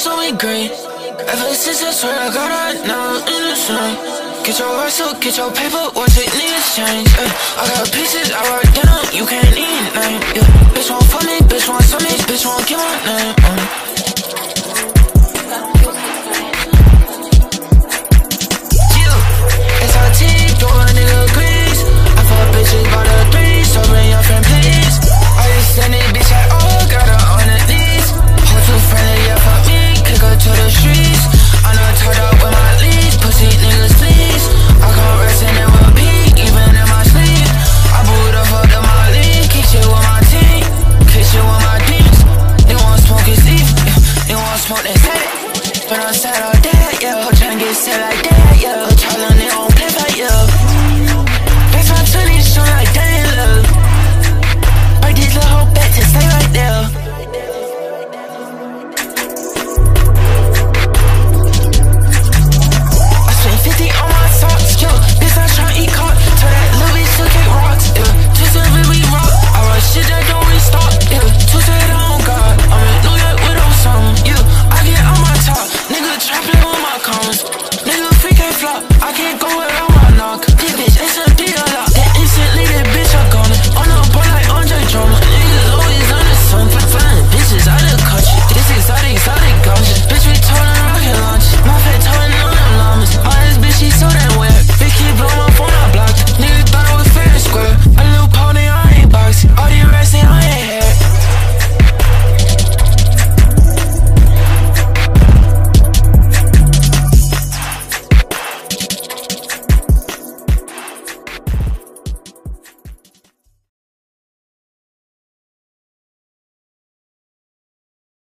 so ingrained Ever since I swear I got out now in the sun Get your work, so get your paper, what it needs change yeah. I got pieces I write down, you can't eat name yeah. Bitch want funny, bitch want something, bitch want give my name smoke that fat. But I'm sad all oh, day, yo. Tryna get set like that, Yeah.